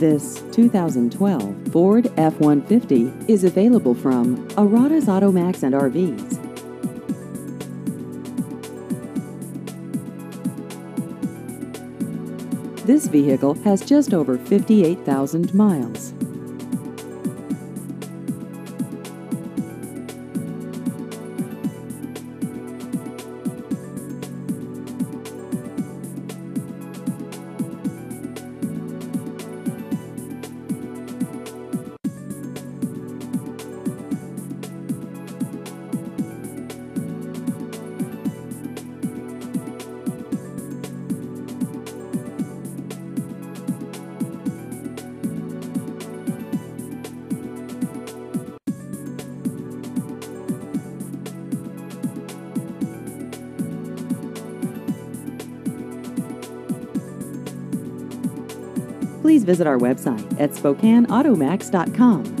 This 2012 Ford F-150 is available from Arrotta's Automax and RVs. This vehicle has just over 58,000 miles. Please visit our website at SpokaneAutomax.com.